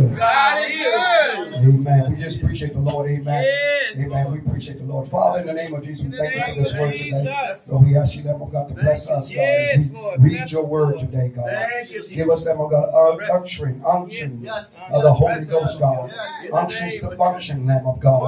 God is good. Amen. We just appreciate the Lord. Amen. Yes, Amen. Lord. We appreciate the Lord. Father, in the name of Jesus, we thank you for this word today. Lord, we ask you, Lamb of God, to bless us, God, Yes, as we Lord. read your word today, God. You, Give us, Lamb of God, unctioning, unctions of the Holy Ghost, God. Unctions to function, Lamb of God.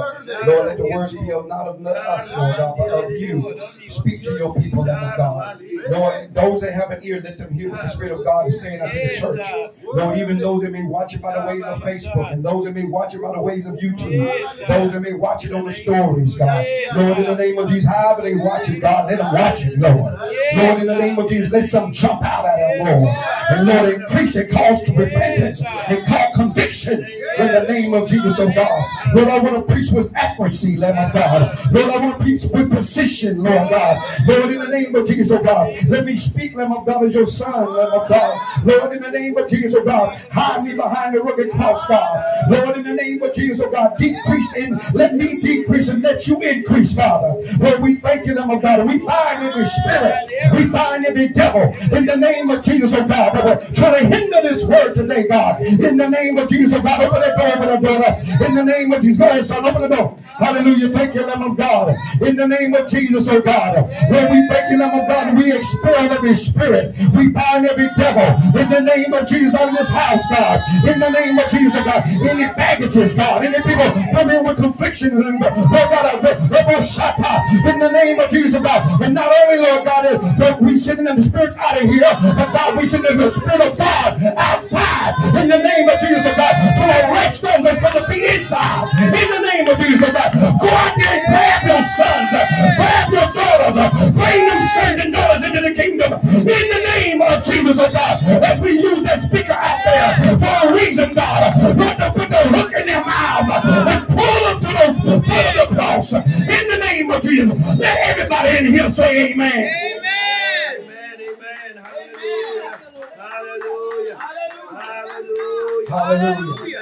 Lord, let the words be of not of us, Lord God, but of you. Speak to your people, Lamb of God. Lord, those that have an ear, let them hear what the Spirit of God is saying unto the church. Lord, even those that may watch it by the ways of Facebook and those that may watch it by the ways of YouTube, those that may watch it on the stories, God. Lord, in the name of Jesus, however they watch it, God, let them watch it, Lord. Lord, in the name of Jesus, let some jump out at them, Lord. And Lord, increase it, cause to repentance and call conviction in the name of Jesus, oh God. Lord, I want to preach with accuracy, of God. Lord, I want to preach with precision, Lord God. Lord, in the name of Jesus, oh God, let me speak, of God, as your son, of God. Lord, in the name of Jesus, oh God, hide me behind the rugged cross, God. Lord, in the name of Jesus, oh God, decrease in, let me decrease and let you increase, Father. Lord, we thank you, Lamb of God, we bind every spirit, we bind every devil in the name of Jesus, oh God, will try to hinder this word today, God. In the name of Jesus, oh God, the door, open the. In the name of Jesus, go ahead, son, open the door. Hallelujah. Thank you, Lamb of God. In the name of Jesus, oh God. Lord, we thank you, Lamb of God. We expel every spirit. We bind every devil. In the name of Jesus on this house, God. In the name of Jesus, God. Any baggages, God. Any people come in with conflictions and Lord God. In the name of Jesus, God. And not only, Lord God, that we sending the spirits out of here, but God, we sending the Spirit of God outside. In the name of Jesus, God. To arrest those that's going to be inside. In the name of Jesus, oh God. Go out there and grab your sons, uh, grab your daughters, uh, bring them sons and daughters into the kingdom. In the name of Jesus, oh God. As we use that speaker out there for a reason, God. Lord, to put the hook in their mouths uh, and pull them to the foot of the cross. In the name of Jesus. Let everybody in here say amen. Amen. Amen, amen. Hallelujah. Hallelujah. Hallelujah. Hallelujah.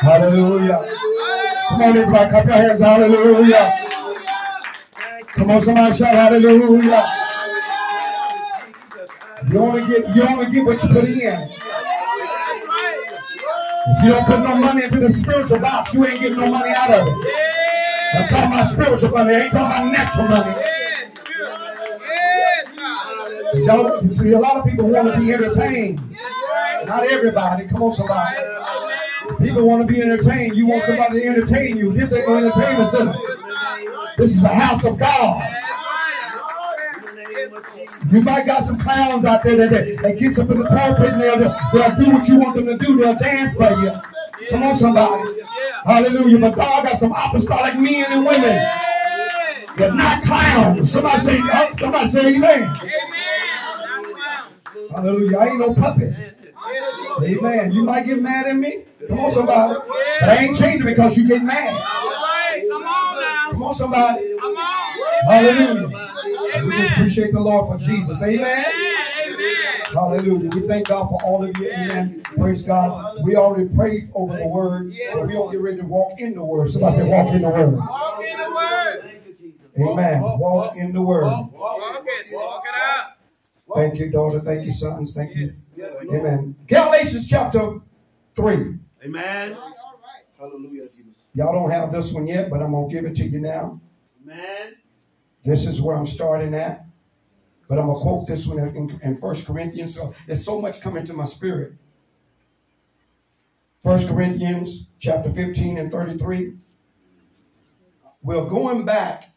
Hallelujah. Come on, everybody, clap your hands. Hallelujah. Come on, somebody shout hallelujah. You only get you only get what you put in. If you don't put no money into the spiritual box, you ain't getting no money out of it. I'm talking about spiritual money. I ain't talking about natural money. Y'all, see, a lot of people want to be entertained. Not everybody. Come on, somebody. People want to be entertained. You want somebody to entertain you. This ain't no entertainment center. This is the house of God. In the name of Jesus. You might got some clowns out there that, that, that gets up in the pulpit and they'll, they'll do what you want them to do. They'll dance for you. Come on, somebody. Hallelujah. But God got some apostolic men and women. They're not clowns. Somebody say, uh, somebody say amen. Hallelujah. I ain't no puppet. Amen. You might get mad at me. Come on, somebody. But I ain't changing because you get mad. Come on now. Come on, somebody. Come on. Hallelujah. We just appreciate the Lord for Jesus. Amen. Amen. Hallelujah. We thank God for all of you. Amen. Praise God. We already prayed over the word. But we don't get ready to walk in the word. Somebody say, walk in the word. Walk in the word. Thank you, Jesus. Amen. Walk in the word. Walk it. Walk it out. Thank you, daughter. Thank you, sons. Thank you. Amen. Galatians chapter 3. Amen. Hallelujah, Jesus. Y'all don't have this one yet, but I'm going to give it to you now. Amen. This is where I'm starting at. But I'm going to quote this one in, in 1 Corinthians. So there's so much coming to my spirit. 1 Corinthians chapter 15 and 33. We're going back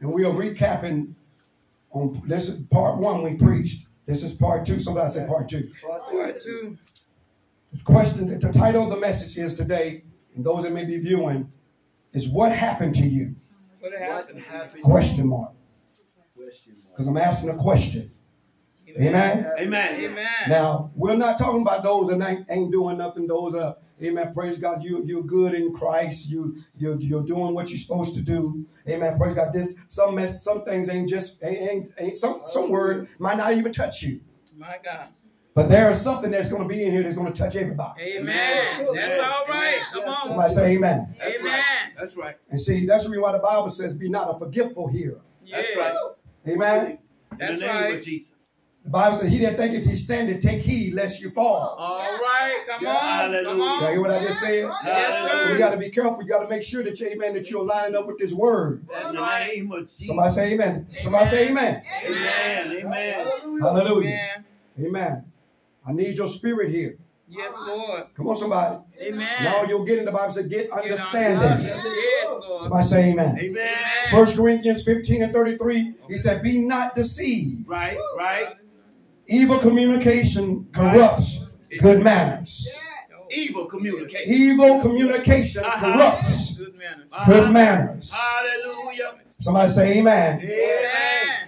and we are recapping on this is part one we preached. This is part two. Somebody say part two. Part two. The question, that the title of the message is today, and those that may be viewing, is what happened to you? What What happened? happened? Question mark. Question mark. Because I'm asking a question. Amen. Amen. Amen. Now, we're not talking about those that ain't, ain't doing nothing. Those are, amen, praise God, you, you're good in Christ. You, you're, you're doing what you're supposed to do. Amen, praise God. This, some mess, some things ain't just, ain't, ain't, ain't some, some word might not even touch you. My God. But there is something that's going to be in here that's going to touch everybody. Amen. That's all right. Come on. Somebody say amen. That's Amen. right. That's right. And see, that's the reason why the Bible says, be not a forgetful hearer. That's right. Yes. Amen. In That's the name right. of Jesus. The Bible says, He that thinketh he standeth, take heed lest you fall. Oh, all right. Come on. Come Hallelujah. Y'all hear what I just said? Yes, sir. So sir. you got to be careful. You got to make sure that you, amen, that you're lining up with this word. In That's the right. name of Jesus. Somebody say amen. Somebody say amen. Amen. Amen. Hallelujah. Amen. I need your spirit here. Yes, Lord. Come on, somebody. Amen. Now you'll get in the Bible, say, get Get understanding. Yes, Lord. Somebody say amen. Amen. First Corinthians 15 and 33, he said, Be not deceived. Right, right. Evil communication corrupts good manners. Evil communication. Evil communication Uh-huh. corrupts Good manners. good manners. Hallelujah. Somebody say amen. Amen.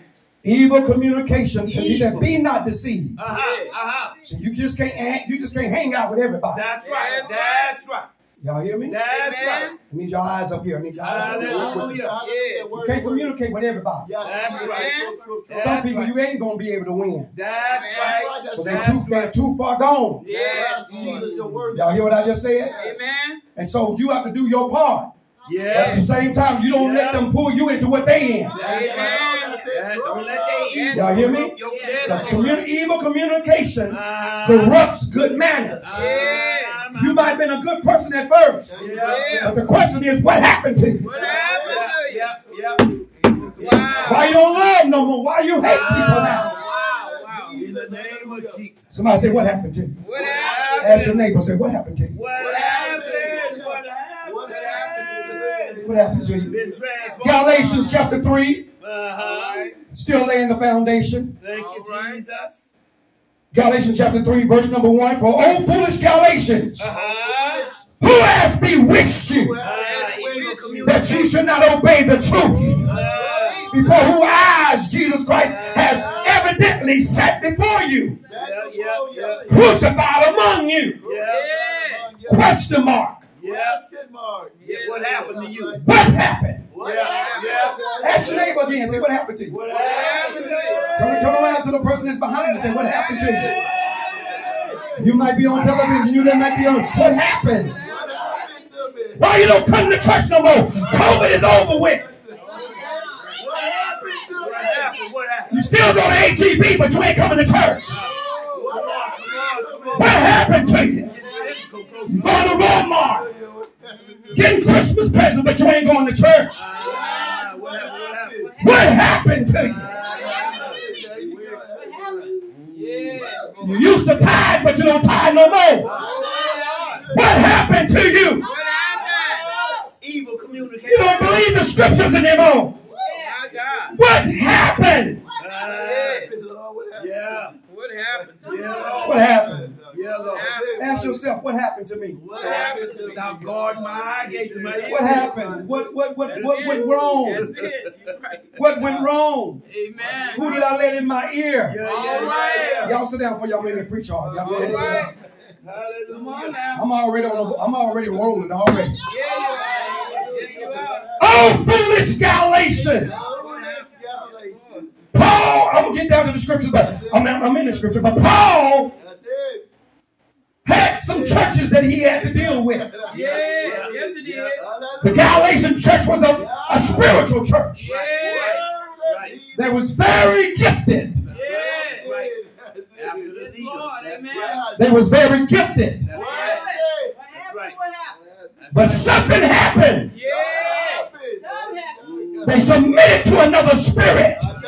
Amen. Evil communication, and he said, Be not deceived. Uh-huh. Uh-huh. So you just can't hang- you just can't hang out with everybody. That's right. That's That's right. Y'all hear me? That's Amen. right. I need your eyes up here. I need your eyes up here. Hallelujah. You can't communicate with everybody. That's right. Some That's people right. you ain't gonna be able to win. That's right. But they're That's too, they're too far gone. Yes, Lord. Y'all hear what I just said? Amen. And so you have to do your part. But at the same time, you don't let them pull you into what they in. That's right. That- Don't let they eat. Y'all hear me? Because kids. evil communication Uh, corrupts good ah, manners. Yes. You might have been a good person at first, Yeah. but the question is, what happened to you? What happened to you? Yep, yep. Wow. Why you don't love no more? Why you hate people now? Wow. Wow. In the name of Jesus. Somebody say, what happened to you? What Ask your neighbor, say, what happened to you? What happened? What happened? What happened to you? Been transformed. Galatians chapter 3, Uh-huh. still laying the foundation. Thank you, All right. Jesus. Galatians chapter 3, verse number 1. For O foolish Galatians, Uh-huh. who has bewitched you Uh, evil that you should not obey the truth? Uh, Before whose eyes Jesus Christ has evidently sat before you, yeah, yeah, yeah. crucified among you. Yeah. Yes. Question mark. Yeah. What happened to you? What happened? Yeah, yeah. Ask your neighbor again. Say, what happened to you? What happened to Turn, you? turn around to the person that's behind you say, what happened to you? You might be on television. You knew that might be on. What happened? Why you don't come to church no more? COVID is over with. What happened? What happened? You still go to ATB, but you ain't coming to church. What happened to you? Going to Walmart, getting Christmas presents, but you ain't going to church. What happened? What happened to you? You used to tithe, but you don't tithe no more. What happened to you? Evil communication. You don't believe the scriptures anymore. What happened? What happened to you? What happened? yeah, Lord. Ask yourself, what happened to me? What happened to Stop guarding my eye gates, man. What happened? What what what what went wrong? That's it. Right. What went wrong? Amen. Who did I let in my ear? yeah, yeah, right. Y'all sit down for y'all make me preach hard. Y'all go ahead and sit down. Hallelujah. I'm already on. The, I'm already rolling already. Yeah, you are. Yes, you are. Oh, foolish Galatians! Paul, I'm gonna get down to the scriptures, but I'm, I'm in the scripture. But Paul had some churches that he had to deal with. Yeah. Yes, it did. The Galatian church was a, a spiritual church Yeah. that was very gifted. Yeah. Right. After the Yes, leader. Lord. Right. They was very gifted. That's right. That's right. But something happened. Yeah. They submitted to another spirit. Rose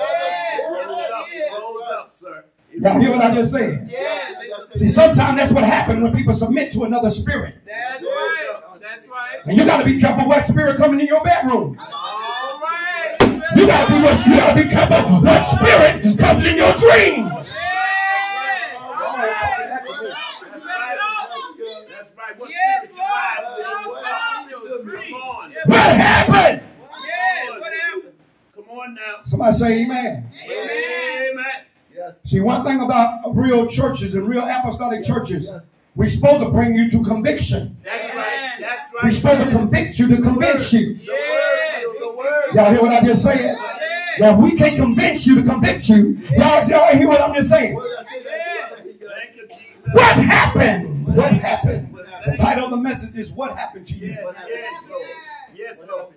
up, rose up, sir. Y'all hear what I just said? See, sometimes that's what happens when people submit to another spirit. That's right. That's right. And you got to be careful what spirit coming in your bedroom. All right. You got to be what you got to be careful what spirit comes in your dreams. Yeah. All right. That's right. That's right. What Yes, spirit you Lord. ride? Come Come on. What happened? Yeah. What happened? Come on now. Somebody say amen. Amen. See, one thing about real churches and real apostolic churches, we're supposed to bring you to conviction. That's right. That's right. We're supposed to convict you to convince you. The word. The word. Y'all hear what I just said? Yeah. Now, we can't convince you to convict you. Y'all, y'all hear what I'm just saying? Thank. What happened? What happened? The title of the message is What Happened to You? Yes, yes, Lord. Yes, Lord.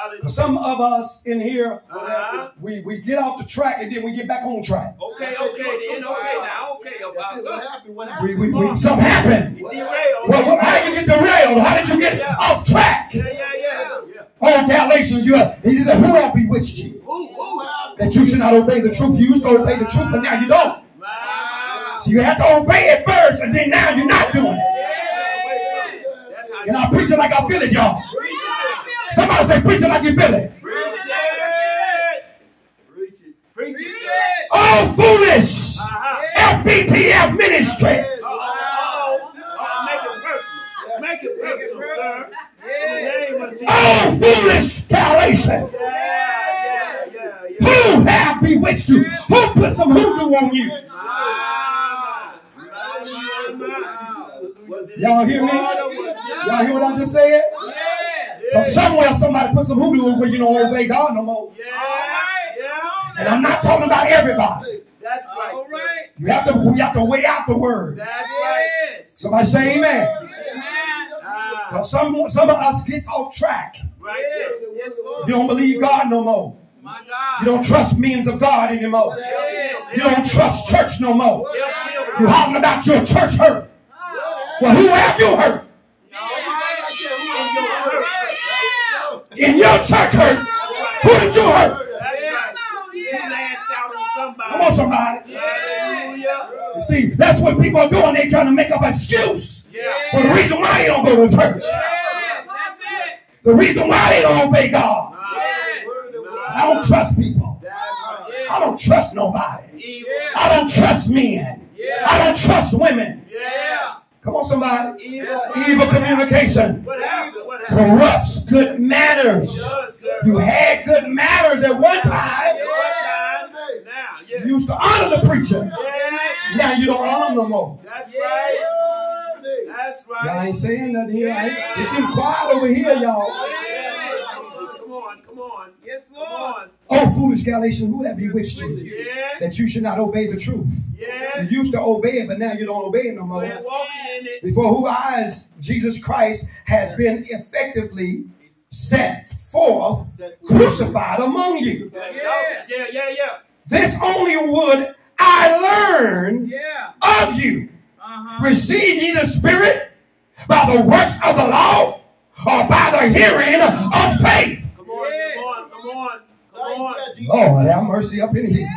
Hallelujah. Some of us in here, Uh-huh. we, we get off the track and then we get back on track. Okay, okay, then, okay, now, okay, That's it. What happened? What happened? we, we, something happened. He derailed. Well, well, how did you get derailed? How did you get off track? Yeah, yeah, yeah. yeah. Oh, Galatians, you have, he said, who have bewitched you? Ooh, ooh. That you should not obey the truth. You used to obey the truth, but now you don't. So you have to obey it first, and then now you're not doing it. Yeah, wait up. And I'm preaching like I feel it, y'all. Preach it. Somebody say preaching like you feel it. Preach it. Preach it. Preach Preach it. it. Oh, foolish Uh-huh. FBTF ministry. Oh, oh, make it personal. Make it personal, sir. In the name of Jesus. Oh, foolish Galatians. Yeah, yeah, yeah, yeah. Who have bewitched you? Who put some hoodoo on you? It Y'all hear me? God or was it- Y'all hear what I just said? Yeah. Yeah, somewhere somebody put some hoodoo on where you don't obey God no more. yeah, yeah. And I'm not talking about everybody. That's right, All You have to we have to weigh out the word. That's right. Somebody say amen. Amen. Ah, Because some some of us gets off track. right Yes. there. Yes, Lord. You don't believe God no more. My God. You don't trust means of God anymore. You don't trust church no more. You him. hollering about your church hurt. Well, who have you hurt? In your church. In your church hurt. Who did you hurt? That's right. He lashed out on somebody. Come on, somebody. Hallelujah. See, that's what people are doing. They're trying to make up an excuse for the reason why they don't go to church. Yes. That's it. The reason why they don't obey God. I don't trust people. I don't trust nobody. I don't trust men. I don't trust women. Yes. Come on, somebody. Evil. Evil communication What happened? What happened? corrupts good manners. Yes. You had good manners at one time. One. Now, yeah. You used to honor the preacher. Yes. Now you don't honor him no more. That's right. That's Y'all right. ain't saying nothing here. I ain't- It's getting quiet over here, y'all. Yeah. Come on, come on. Yes, Lord. on. Oh, foolish Galatians, who have bewitched you? Yeah. That you should not obey the truth. Yeah. You used to obey it, but now you don't obey it no more. We're walking in it. Before whose eyes Jesus Christ had been effectively set forth, crucified among you. Yeah, yeah, yeah, yeah. This only would I learn Yeah. of you. Uh-huh. Receive ye the Spirit by the works of the law or by the hearing of faith? Come on, come on, come on, come on. Lord, have mercy up in here.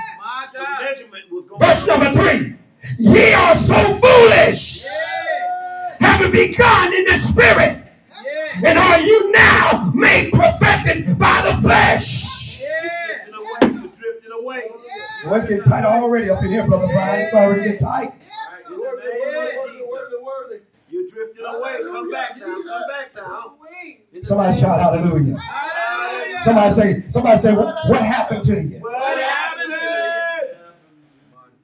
My The God. measurement was going Verse number three. Ye are so foolish, Yeah. having begun in the Spirit, Yeah. and are you now made perfected by the flesh? Yeah. drifting away. You're drifting away. Well, it's getting tight already up in here, Brother Brian. It's already getting tight. In the name of Jesus. You're drifting away. Come back now. Come back now. Somebody shout of- hallelujah. Hallelujah. Somebody say, somebody say, what, what happened to you?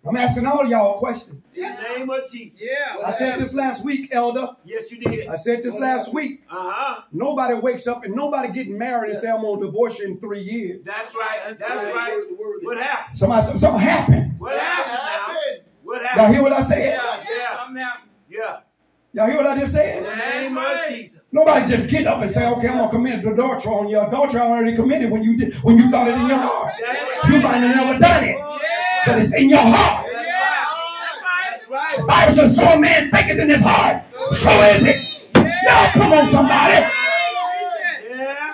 What happened? I'm asking all y'all a question. In the name of Jesus. Yeah. I said this last week, Elder. Yes, you did. I said this last week. Uh-huh. Nobody wakes up and nobody getting married and say, I'm going to divorce you in three years. That's right. That's right. What happened? Somebody said, something happened. What happened now? What happened? Y'all happened? hear what I said? Yeah. Yeah. Something happened. Yeah. Y'all hear what I just In the said? name of Jesus. Nobody just get up and say, okay, I'm going to commit adultery on you. Adultery already committed when you did, when you thought it in your heart. That's You right. might have never done it, but it's in your heart. Yeah. That's right. The Bible says, so a man thinketh in his heart. So is it. Y'all come on, somebody. Yeah.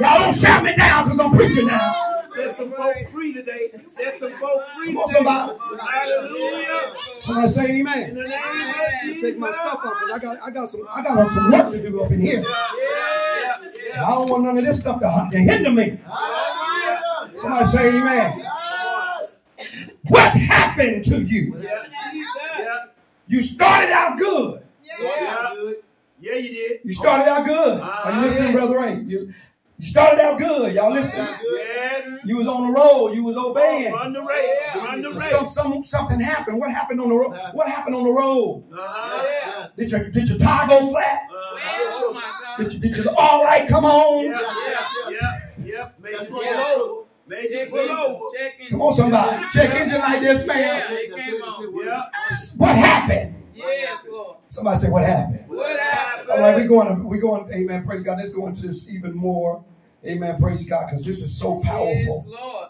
Y'all don't shout me down because I'm preaching now. Set some folks free today. Set some folks free Come on, today. somebody. Hallelujah. Somebody say In amen. of Jesus. Take my stuff off because I got, I got some, I got some work to do up in here. Yeah. Yeah. I don't want none of this stuff to, to hinder me. Somebody say amen. What happened to you? Yeah. Yeah. You started out good. Yeah. Yeah, you did. You started out good. Are you listening, Brother Ray? You, you started out good. Y'all listening? Yes. You was on the road. You was obeying. Run the race. Run the Some, race. some, something happened. What happened on the road? What happened on the road? Uh-huh. Did your, did your tire go flat? Uh-huh. Oh my God. Did, you, did your all right come on? Yeah, yeah, yeah, yeah. Made you That's pull right. Over. Made Check pull engine. over. Come on, somebody. Check engine like this, man. Yeah. What happened? Yes, Lord. Somebody say, what happened? What happened? All right, we're going to, we're going, amen, praise God. Let's go into this even more. Amen. Praise God, because this is so Yes, powerful. Lord.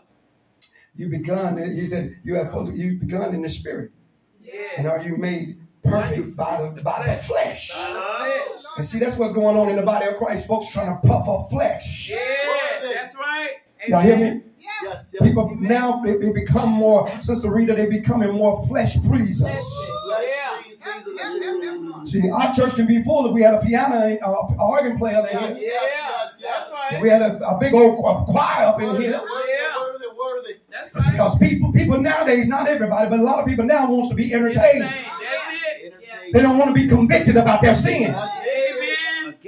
You begun. He said you have you begun in the spirit, Yes. and are you made perfect by the by the flesh? Uh-huh. And see, that's what's going on in the body of Christ. Folks trying to puff up flesh. Yes, that's right. Y'all hear me? Yes, yes. People now they, they become more, Sister Rita, they becoming more flesh pleasers. See, our church can be full if we had a piano, uh, organ player there. Yes, yes, yes, yes. That's right. We had a, a big old choir up in Worthy, here. worthy, worthy, worthy. That's right. Because people, people nowadays, not everybody, but a lot of people now wants to be entertained. That's it. Entertain. They don't want to be convicted about their sin.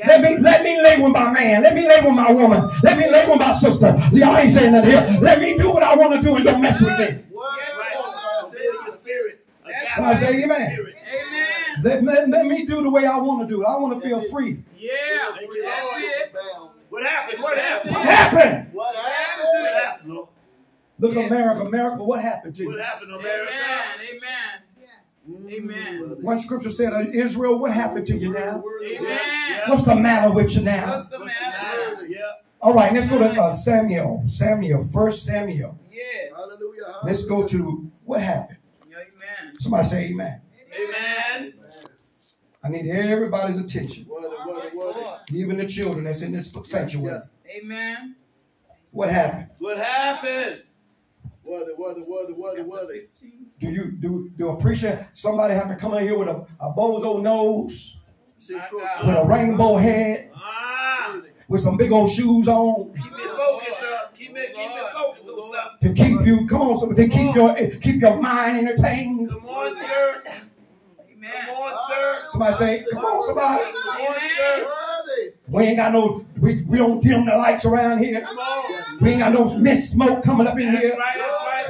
Amen. Let me let me lay with my man. Let me lay with my woman. Let me lay with my sister. Y'all ain't saying that here. Let me do what I want to do and don't mess with me. Word, Right. Lord. Fill your spirit. Say amen. Amen. Let, let, let me do the way I want to do it. I want to feel free. Yeah. That's it. What happened? What happened? What happened? What What happened? happened, Look America. America, what happened to you? What happened, Amen. America? Amen. Amen. One scripture said, uh, Israel, what happened to you now? Worthy, worthy. Amen. What's the matter with you now? What's the matter? Yeah. All right, let's go to uh, Samuel. Samuel, First Samuel. Yes. Hallelujah. Let's go to what happened. Amen. Somebody say amen. Amen. I need everybody's attention, Worthy, worthy, Yes, even the children that's in this sanctuary. Yes. Amen. What happened? What happened? Worthy, worthy, worthy, worthy, worthy. Do you do do a preacher? Somebody have to come in here with a, a bozo nose, See, My true, God. true. with a rainbow head, Ah. With some big old shoes on Keep it focused up. Keep it, keep it focused on something. to keep you. Come on, somebody to keep your keep your mind entertained. Come on, sir. Amen. Come on, sir. Somebody say, "Come on, somebody." Come on, sir. We ain't got no. We, we don't dim the lights around here. Come on. We ain't got no mist smoke coming up in That's here.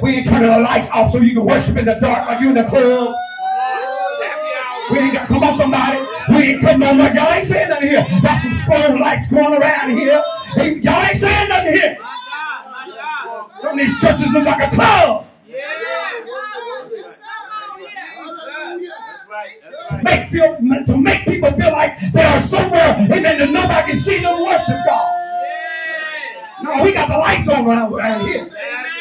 We ain't turning the lights off so you can worship in the dark like you in the club. Come. We ain't got, come on, somebody. We ain't cutting on like y'all ain't saying nothing here. Got some strong lights going around here. Hey, y'all ain't saying nothing here. Some of these churches look like a club. Make feel to make people feel like they are somewhere, amen, that nobody can see them worship God. No, we got the lights on around, around here. That's right.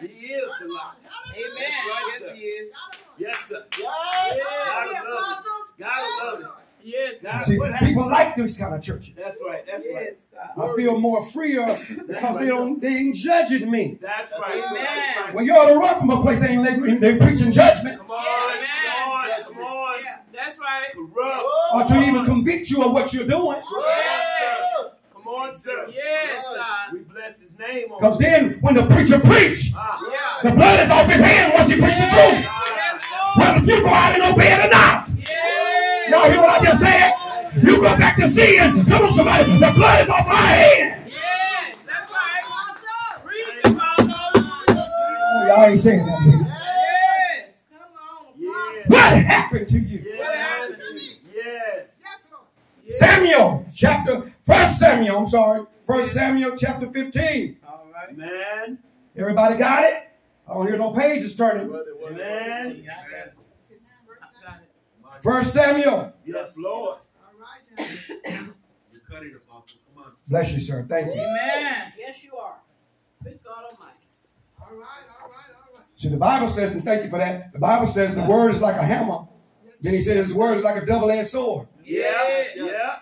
He is the light. Amen. right, Yes, sir. he is. Yes, sir. Yes. God love it. God love it. Yes. God, See, what happened? people like these kind of churches. That's right. That's right. God. I feel more freer because they don't they ain't judging me. That's right. Amen. That's right. Well, you ought to run from a place they ain't letting they preaching judgment Come on. Amen. Come on. Come on. That's right. Corrupt. or to even convict you of what you're doing. Yes. Come on, sir. Yes, God. We bless his name Because then when the preacher preach, Ah. the blood is off his hand once he preach the truth. Yes, Well, Lord. if you go out and obey it or not, Yes. y'all hear what I just said? You go back to sin. Come on, somebody. The blood is off my hands. Yes. That's right. Preach the Bible. Oh, y'all ain't saying that here. Yes. Yeah. What happened to you? Yes. What happened to me? Yes. Yes. Samuel, chapter, first Samuel, I'm sorry. First Samuel, chapter 15. All right. Man. Everybody got it? I don't hear no pages turning. Worthy, worthy, Man. worthy. Yeah, I got it. I got it. First Samuel. Yes, Lord. You're cutting, Apostle. Come on. Bless you, sir. Thank you. Amen. Yes, you are. Good God Almighty. All right, all right, all right. See, the Bible says, and thank you for that. The Bible says the word is like a hammer. Then he said his word is like a double-edged sword. Yeah. Yes. Yeah.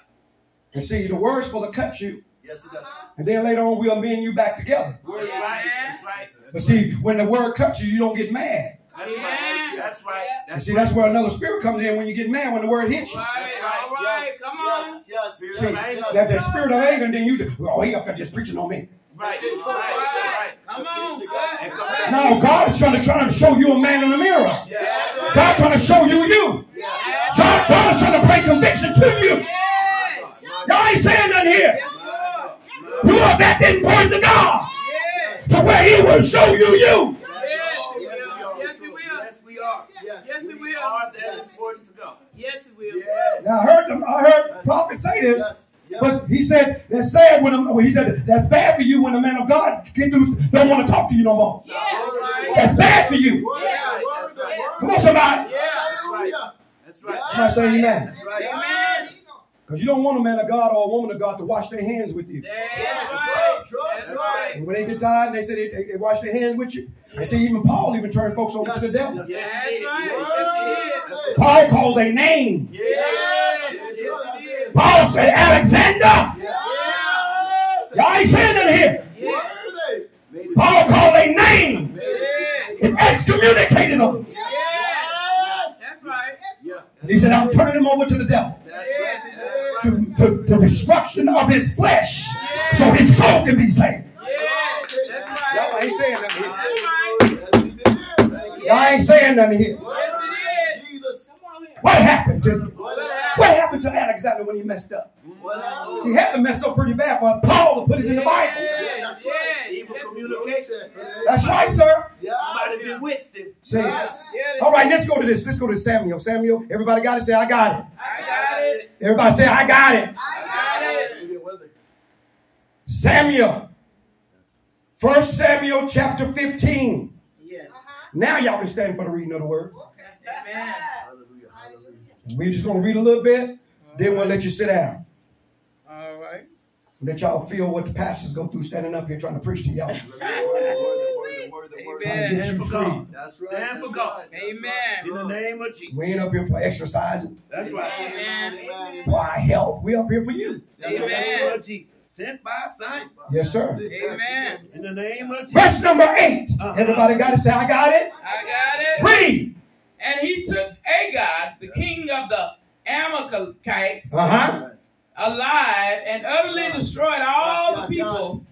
And see, the word's supposed to cut you, Yes, it does. Uh-huh. and then later on we'll mend you back together. Word Yeah. right. That's right. But see, when the word cuts you, you don't get mad. That's Yeah. right. That's right. That's see, that's where another spirit comes in when you get mad when the word hits you. Right. right. All right. Yes, Come on. Yes, yes, See, that's that spirit of anger, and then you, oh, he up there just preaching on me. right. That's. Right. Right. Come on, And sir. No, God is trying to trying to show you a man in the mirror. Yeah. God trying to show you you. Yes. God, God is trying to bring conviction to you. Yes. Y'all ain't saying nothing here. Yes, Lord. You are that important to God Yes. To where He will show you you. Yes, he will. Yes, he will. Yes, we are. Yes. Yes, We will. are that important to God. Yes, he will. Yes. Now I heard them. I heard prophet say this, Yes. Yes. but he said that's sad when a, well, he said that's bad for you when the man of God get through, don't want to talk to you no more. Yeah. Right. That's bad for you. Yeah. worthy, That's right. worthy. Come on, somebody. Yeah. That's right. That's right. Somebody say amen. That's right. Amen. Because Because you don't want a man of God or a woman of God to wash their hands with you. That's That's right. right. That's That's right. And when they get tired, they say they, they, they wash their hands with you. They say even Paul even turned folks over to the devil. That's right. Yes. Paul called their name. Yes, yes, he did. Paul said, Alexander. Yes. Y'all ain't saying nothing here. Yes, Worthy. Made. Paul called their name yes, and excommunicated them. yes. That's right. Yeah. And he said, I'm turning them over to the devil. To, right. to, to destruction of his flesh. So his soul can be saved. Yes, that's Y'all right. ain't saying nothing here. That's right. Yes, he did. Y'all ain't saying nothing here. Yes, he did. Jesus. Come on here. What happened to What happened? what happened to Alexander when he messed up? He had to mess up pretty bad for Paul to put it in the Bible. Yes, that's right. Evil communication. That's right, sir. Somebody Yes. bewitched him. See? Yes. yes. All right, let's go to this. Let's go to Samuel. Samuel, everybody got it? Say, I got it. I got it. Everybody say, I got it. I got it. Okay, what are they? Samuel. First Samuel chapter 15. Yes. Now y'all can stand for the reading of the word. Amen. Hallelujah. Hallelujah. We're just going to read a little bit. Then we'll let you sit down. All right. Let y'all feel what the pastors go through standing up here trying to preach to y'all. Amen. Stand you for free. God. That's right. Stand that's for God. right, that's Amen. right. In the name of Jesus. We ain't up here for exercising, That's right. Amen, amen, amen. for our health. We up here for you. That's In the right. name of Jesus. Sent by sign. Yes, sir. Amen. In the name of Jesus. Verse number 8. Uh-huh. Everybody got to Say, I got it. I got it. Read. And he took Agag, the king of the Amalekites, Uh huh. alive and utterly destroyed all the Yes, yes, people